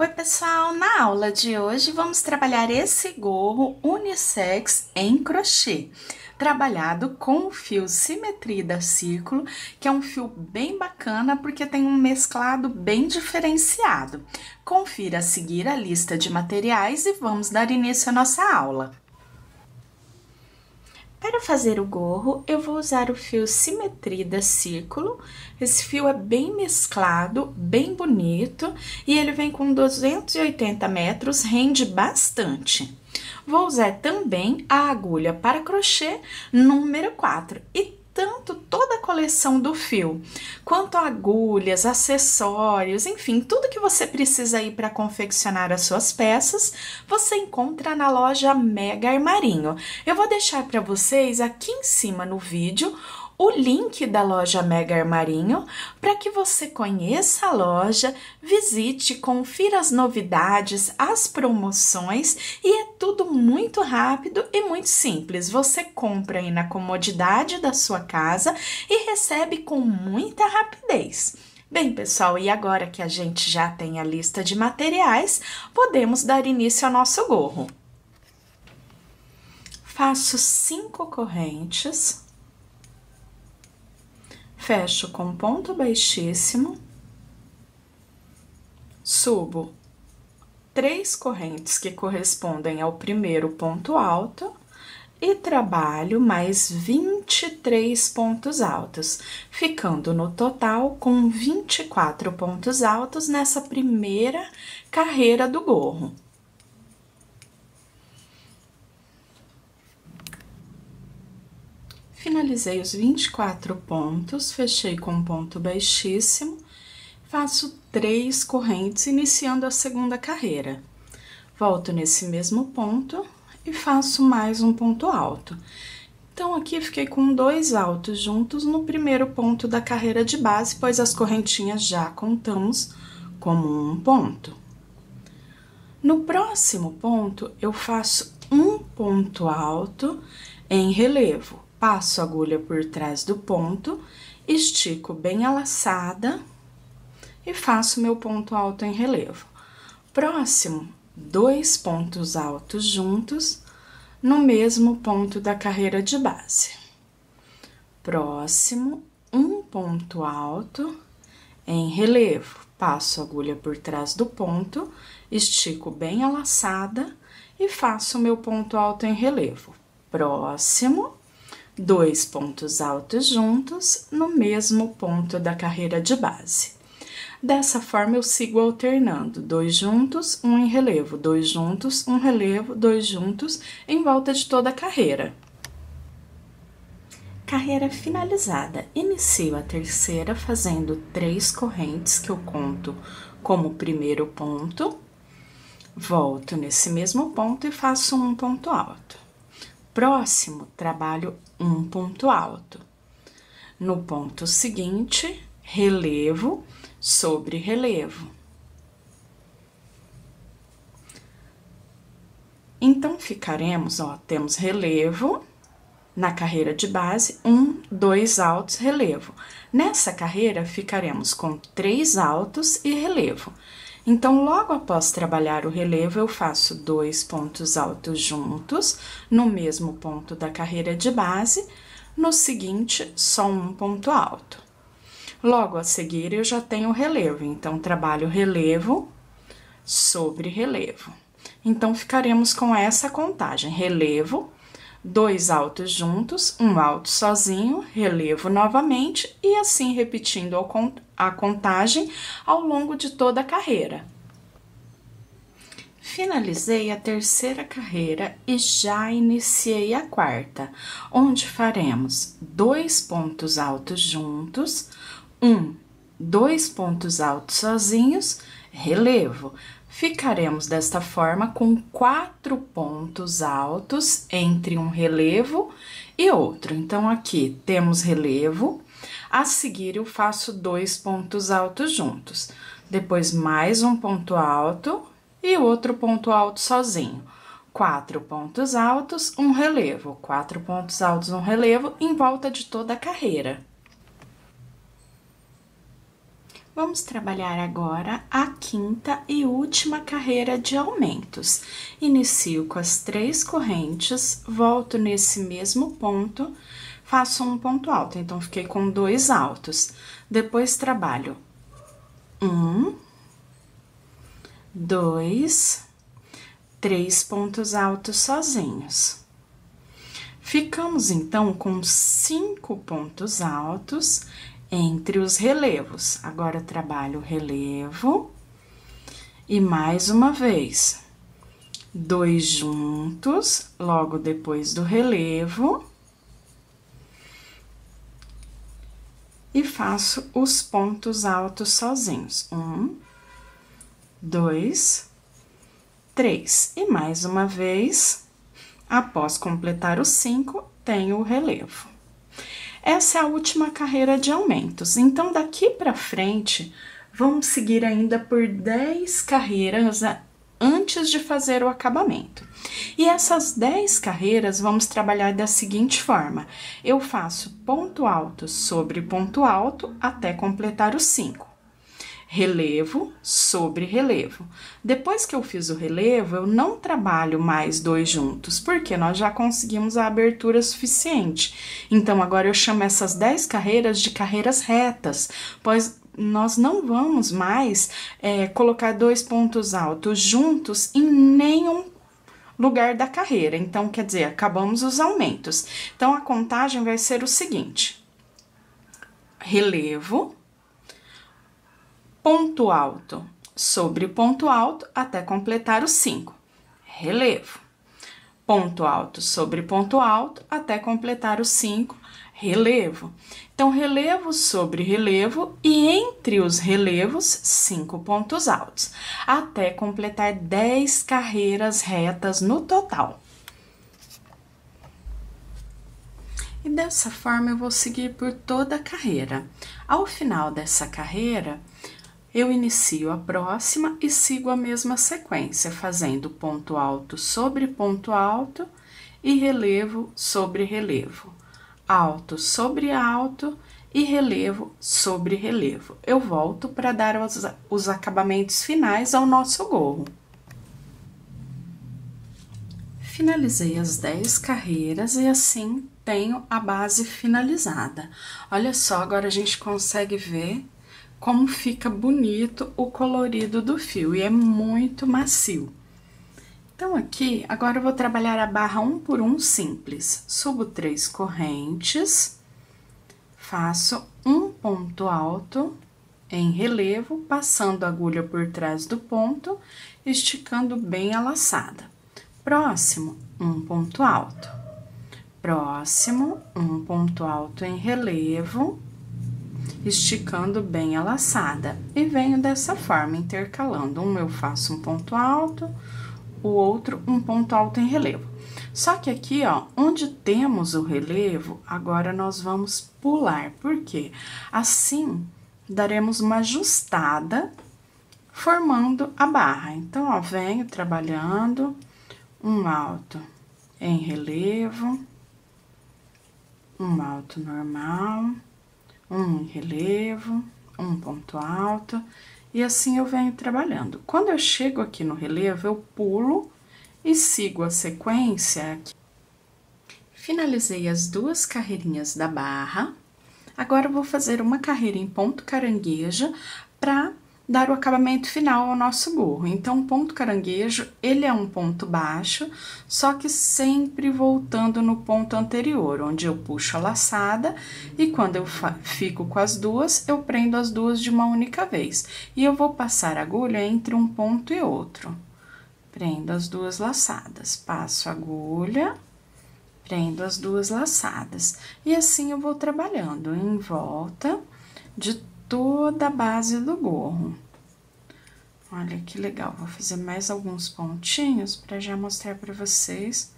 Oi pessoal, na aula de hoje vamos trabalhar esse gorro unissex em crochê, trabalhado com o fio Simetria da Círculo, que é um fio bem bacana porque tem um mesclado bem diferenciado. Confira a seguir a lista de materiais e vamos dar início à nossa aula. Para fazer o gorro, eu vou usar o fio Simetria da Círculo. Esse fio é bem mesclado, bem bonito, e ele vem com 280 metros, rende bastante. Vou usar também a agulha para crochê número 4 e tanto toda a coleção do fio, quanto agulhas, acessórios, enfim, tudo que você precisa aí para confeccionar as suas peças, você encontra na loja Mega Armarinho. Eu vou deixar para vocês aqui em cima no vídeo o link da loja Mega Armarinho para que você conheça a loja, visite, confira as novidades, as promoções e é tudo muito rápido e muito simples. Você compra aí na comodidade da sua casa e recebe com muita rapidez. Bem, pessoal, e agora que a gente já tem a lista de materiais, podemos dar início ao nosso gorro. Faço cinco correntes fecho com ponto baixíssimo, subo três correntes que correspondem ao primeiro ponto alto e trabalho mais 23 pontos altos, ficando no total com 24 pontos altos nessa primeira carreira do gorro. Finalizei os 24 pontos, fechei com um ponto baixíssimo, faço três correntes iniciando a segunda carreira. Volto nesse mesmo ponto e faço mais um ponto alto. Então, aqui fiquei com dois altos juntos no primeiro ponto da carreira de base, pois as correntinhas já contamos como um ponto. No próximo ponto, eu faço um ponto alto em relevo passo a agulha por trás do ponto, estico bem a laçada e faço meu ponto alto em relevo. Próximo, dois pontos altos juntos no mesmo ponto da carreira de base. Próximo, um ponto alto em relevo. Passo a agulha por trás do ponto, estico bem a laçada e faço meu ponto alto em relevo. Próximo, dois pontos altos juntos no mesmo ponto da carreira de base. Dessa forma, eu sigo alternando dois juntos, um em relevo, dois juntos, um relevo, dois juntos, em volta de toda a carreira. Carreira finalizada. Inicio a terceira fazendo três correntes que eu conto como primeiro ponto. Volto nesse mesmo ponto e faço um ponto alto. Próximo, trabalho um ponto alto. No ponto seguinte, relevo sobre relevo. Então, ficaremos, ó, temos relevo na carreira de base, um, dois altos, relevo. Nessa carreira, ficaremos com três altos e relevo. Então, logo após trabalhar o relevo, eu faço dois pontos altos juntos, no mesmo ponto da carreira de base, no seguinte, só um ponto alto. Logo a seguir, eu já tenho relevo, então, trabalho relevo sobre relevo. Então, ficaremos com essa contagem: relevo, dois altos juntos, um alto sozinho, relevo novamente e assim repetindo a contagem ao longo de toda a carreira. Finalizei a terceira carreira e já iniciei a quarta, onde faremos dois pontos altos juntos, um, dois pontos altos sozinhos, relevo. Ficaremos desta forma com quatro pontos altos entre um relevo e outro. Então, aqui temos relevo, a seguir eu faço dois pontos altos juntos, depois mais um ponto alto e outro ponto alto sozinho. Quatro pontos altos, um relevo, quatro pontos altos, um relevo em volta de toda a carreira. Vamos trabalhar agora a quinta e última carreira de aumentos. Inicio com as três correntes, volto nesse mesmo ponto, faço um ponto alto, então fiquei com dois altos. Depois trabalho um, dois, três pontos altos sozinhos. Ficamos então com cinco pontos altos entre os relevos. Agora trabalho o relevo e mais uma vez, dois juntos, logo depois do relevo. E faço os pontos altos sozinhos. Um, dois, três. E mais uma vez, após completar os cinco, tenho o relevo. Essa é a última carreira de aumentos. Então, daqui para frente, vamos seguir ainda por 10 carreiras antes de fazer o acabamento. E essas 10 carreiras vamos trabalhar da seguinte forma: eu faço ponto alto sobre ponto alto até completar os 5 relevo sobre relevo. Depois que eu fiz o relevo, eu não trabalho mais dois juntos, porque nós já conseguimos a abertura suficiente. Então, agora eu chamo essas 10 carreiras de carreiras retas, pois nós não vamos mais é, colocar dois pontos altos juntos em nenhum lugar da carreira. Então, quer dizer, acabamos os aumentos. Então, a contagem vai ser o seguinte: relevo ponto alto sobre ponto alto até completar os cinco. Relevo. Ponto alto sobre ponto alto até completar os cinco. Relevo. Então, relevo sobre relevo e entre os relevos, cinco pontos altos, até completar 10 carreiras retas no total. E dessa forma eu vou seguir por toda a carreira. Ao final dessa carreira, eu inicio a próxima e sigo a mesma sequência, fazendo ponto alto sobre ponto alto e relevo sobre relevo, alto sobre alto e relevo sobre relevo. Eu volto para dar os, os acabamentos finais ao nosso gorro. Finalizei as 10 carreiras e assim tenho a base finalizada. Olha só, agora a gente consegue ver como fica bonito o colorido do fio e é muito macio. Então, aqui, agora eu vou trabalhar a barra um por um simples. Subo três correntes, faço um ponto alto em relevo, passando a agulha por trás do ponto, esticando bem a laçada. Próximo, um ponto alto. Próximo, um ponto alto em relevo, esticando bem a laçada. E venho dessa forma, intercalando. Um eu faço um ponto alto, o outro um ponto alto em relevo. Só que aqui, ó, onde temos o relevo, agora nós vamos pular. Por quê? Assim, daremos uma ajustada, formando a barra. Então, ó, venho trabalhando um alto em relevo, um alto normal um relevo, um ponto alto, e assim eu venho trabalhando. Quando eu chego aqui no relevo, eu pulo e sigo a sequência. Finalizei as duas carreirinhas da barra. Agora, vou fazer uma carreira em ponto carangueja para dar o acabamento final ao nosso gorro. Então, o ponto caranguejo, ele é um ponto baixo, só que sempre voltando no ponto anterior, onde eu puxo a laçada e quando eu fico com as duas, eu prendo as duas de uma única vez. E eu vou passar a agulha entre um ponto e outro. Prendo as duas laçadas, passo a agulha, prendo as duas laçadas. E assim eu vou trabalhando em volta de toda a base do gorro. Olha que legal, vou fazer mais alguns pontinhos para já mostrar para vocês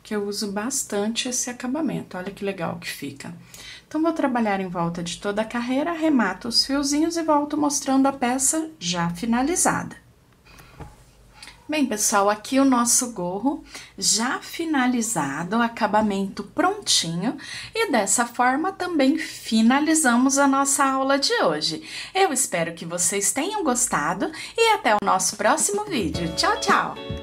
que eu uso bastante esse acabamento. Olha que legal que fica. Então, vou trabalhar em volta de toda a carreira, arremato os fiozinhos e volto mostrando a peça já finalizada. Bem, pessoal, aqui o nosso gorro já finalizado, acabamento prontinho. E dessa forma também finalizamos a nossa aula de hoje. Eu espero que vocês tenham gostado e até o nosso próximo vídeo. Tchau, tchau!